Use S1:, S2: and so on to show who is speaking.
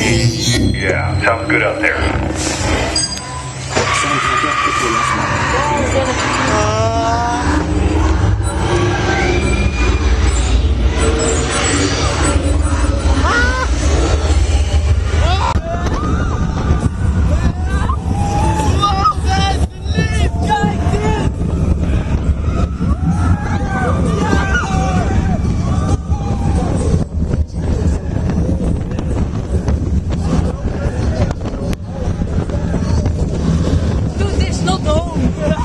S1: Yeah, sounds good out there.
S2: Yeah.